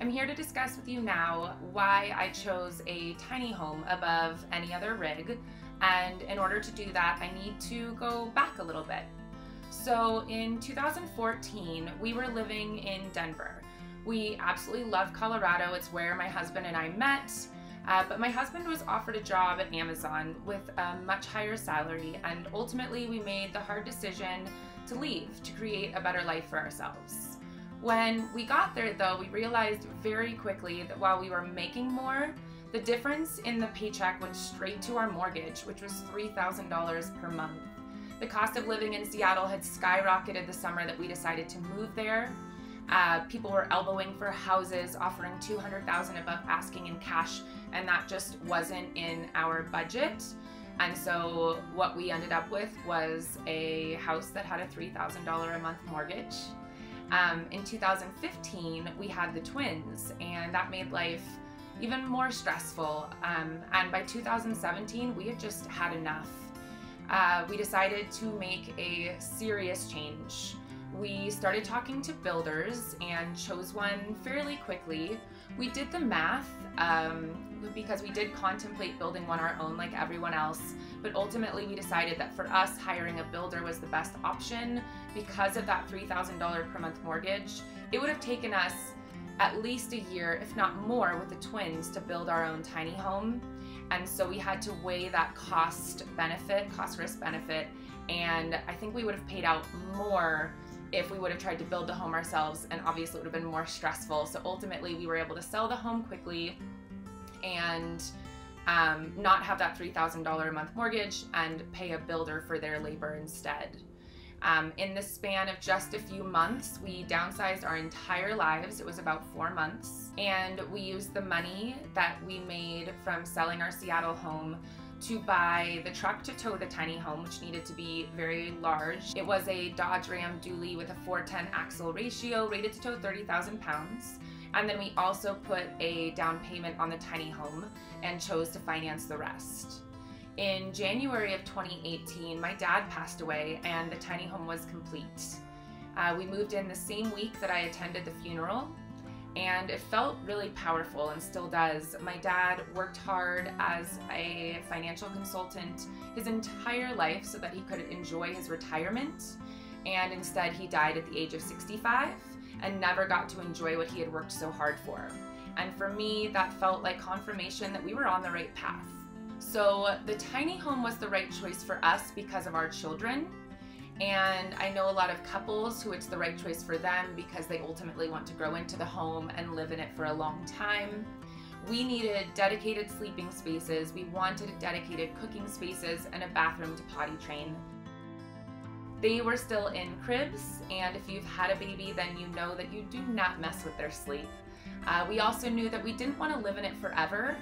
I'm here to discuss with you now why I chose a tiny home above any other rig, and in order to do that, I need to go back a little bit. So in 2014, we were living in Denver. We absolutely love Colorado, it's where my husband and I met. Uh, but my husband was offered a job at Amazon with a much higher salary, and ultimately we made the hard decision to leave to create a better life for ourselves. When we got there, though, we realized very quickly that while we were making more, the difference in the paycheck went straight to our mortgage, which was $3,000 per month. The cost of living in Seattle had skyrocketed the summer that we decided to move there. Uh, people were elbowing for houses, offering $200,000 above asking in cash, and that just wasn't in our budget. And so what we ended up with was a house that had a $3,000 a month mortgage. Um, in 2015, we had the twins, and that made life even more stressful. Um, and by 2017, we had just had enough. Uh, we decided to make a serious change we started talking to builders and chose one fairly quickly. We did the math um, because we did contemplate building one our own like everyone else, but ultimately we decided that for us, hiring a builder was the best option because of that $3,000 per month mortgage. It would have taken us at least a year, if not more, with the twins to build our own tiny home. And so we had to weigh that cost benefit, cost risk benefit, and I think we would have paid out more if we would have tried to build the home ourselves, and obviously it would have been more stressful. So ultimately, we were able to sell the home quickly and um, not have that $3,000 a month mortgage and pay a builder for their labor instead. Um, in the span of just a few months, we downsized our entire lives. It was about four months. And we used the money that we made from selling our Seattle home to buy the truck to tow the tiny home, which needed to be very large. It was a Dodge Ram dually with a 410 axle ratio, rated to tow 30,000 pounds. And then we also put a down payment on the tiny home and chose to finance the rest. In January of 2018, my dad passed away and the tiny home was complete. Uh, we moved in the same week that I attended the funeral, and it felt really powerful and still does. My dad worked hard as a financial consultant his entire life so that he could enjoy his retirement, and instead he died at the age of 65 and never got to enjoy what he had worked so hard for. And for me, that felt like confirmation that we were on the right path. So the tiny home was the right choice for us because of our children and I know a lot of couples who it's the right choice for them because they ultimately want to grow into the home and live in it for a long time. We needed dedicated sleeping spaces, we wanted dedicated cooking spaces, and a bathroom to potty train. They were still in cribs, and if you've had a baby, then you know that you do not mess with their sleep. Uh, we also knew that we didn't want to live in it forever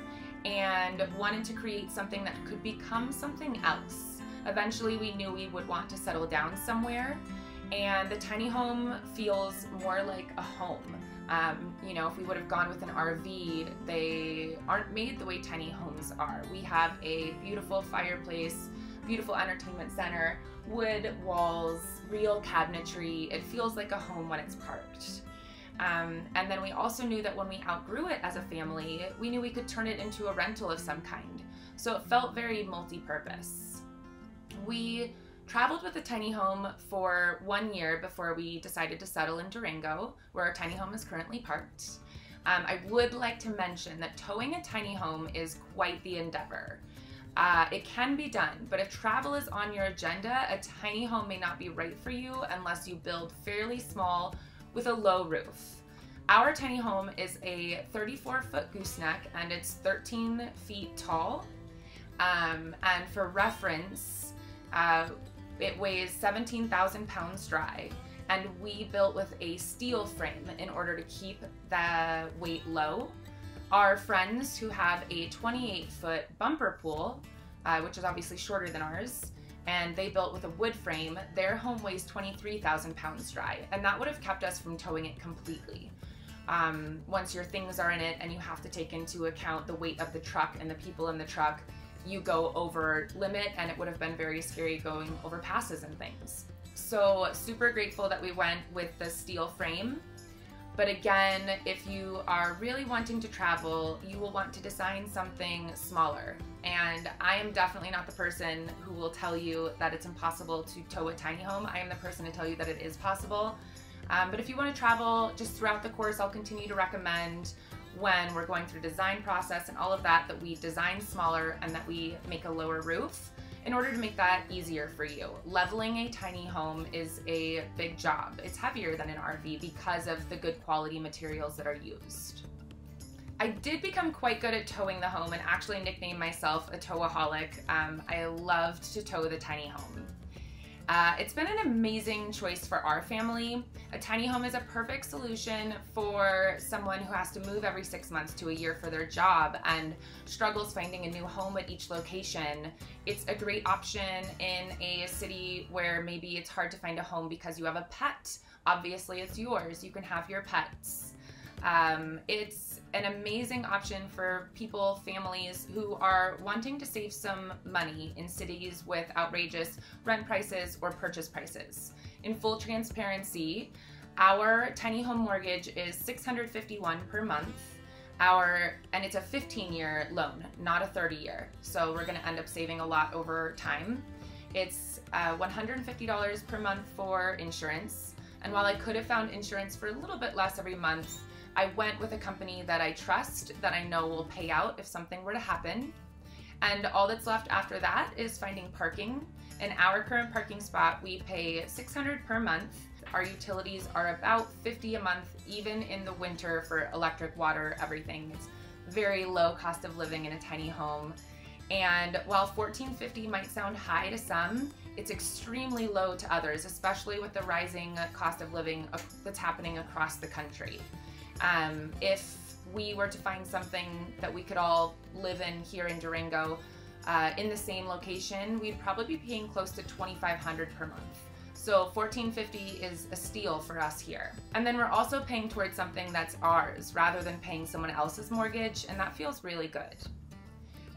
and wanted to create something that could become something else. Eventually, we knew we would want to settle down somewhere, and the tiny home feels more like a home. Um, you know, if we would have gone with an RV, they aren't made the way tiny homes are. We have a beautiful fireplace, beautiful entertainment center, wood walls, real cabinetry. It feels like a home when it's parked. Um, and then we also knew that when we outgrew it as a family, we knew we could turn it into a rental of some kind. So it felt very multi purpose we traveled with a tiny home for one year before we decided to settle in Durango, where our tiny home is currently parked. Um, I would like to mention that towing a tiny home is quite the endeavor. Uh, it can be done, but if travel is on your agenda, a tiny home may not be right for you unless you build fairly small with a low roof. Our tiny home is a 34 foot gooseneck and it's 13 feet tall. Um, and for reference, uh, it weighs 17,000 pounds dry, and we built with a steel frame in order to keep the weight low. Our friends who have a 28 foot bumper pull, uh, which is obviously shorter than ours, and they built with a wood frame, their home weighs 23,000 pounds dry, and that would have kept us from towing it completely. Um, once your things are in it and you have to take into account the weight of the truck and the people in the truck, you go over limit and it would have been very scary going over passes and things. So super grateful that we went with the steel frame. But again, if you are really wanting to travel, you will want to design something smaller. And I am definitely not the person who will tell you that it's impossible to tow a tiny home. I am the person to tell you that it is possible. Um, but if you want to travel just throughout the course, I'll continue to recommend when we're going through design process and all of that, that we design smaller and that we make a lower roof in order to make that easier for you. Leveling a tiny home is a big job. It's heavier than an RV because of the good quality materials that are used. I did become quite good at towing the home and actually nicknamed myself a towaholic. Um, I loved to tow the tiny home. Uh, it's been an amazing choice for our family. A tiny home is a perfect solution for someone who has to move every six months to a year for their job and struggles finding a new home at each location. It's a great option in a city where maybe it's hard to find a home because you have a pet. Obviously, it's yours. You can have your pets. Um, it's an amazing option for people, families who are wanting to save some money in cities with outrageous rent prices or purchase prices. In full transparency, our tiny home mortgage is 651 per month. Our and it's a 15 year loan, not a 30 year. So we're going to end up saving a lot over time. It's uh, $150 per month for insurance. And while I could have found insurance for a little bit less every month, I went with a company that I trust, that I know will pay out if something were to happen. And all that's left after that is finding parking. In our current parking spot, we pay 600 per month. Our utilities are about 50 a month, even in the winter for electric, water, everything. It's very low cost of living in a tiny home. And while 1450 might sound high to some, it's extremely low to others, especially with the rising cost of living that's happening across the country. Um, if we were to find something that we could all live in here in Durango uh, in the same location, we'd probably be paying close to 2500 per month. So 1450 is a steal for us here. And then we're also paying towards something that's ours rather than paying someone else's mortgage, and that feels really good.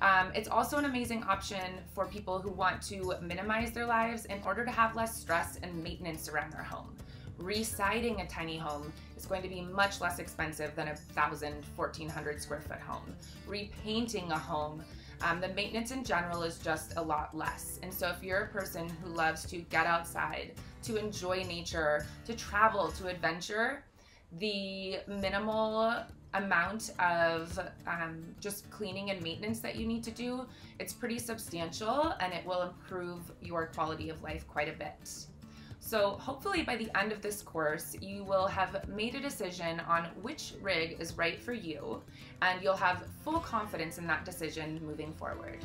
Um, it's also an amazing option for people who want to minimize their lives in order to have less stress and maintenance around their home residing a tiny home is going to be much less expensive than a thousand, fourteen hundred square foot home. Repainting a home, um, the maintenance in general is just a lot less. And so if you're a person who loves to get outside, to enjoy nature, to travel, to adventure, the minimal amount of um, just cleaning and maintenance that you need to do, it's pretty substantial and it will improve your quality of life quite a bit. So hopefully by the end of this course, you will have made a decision on which rig is right for you, and you'll have full confidence in that decision moving forward.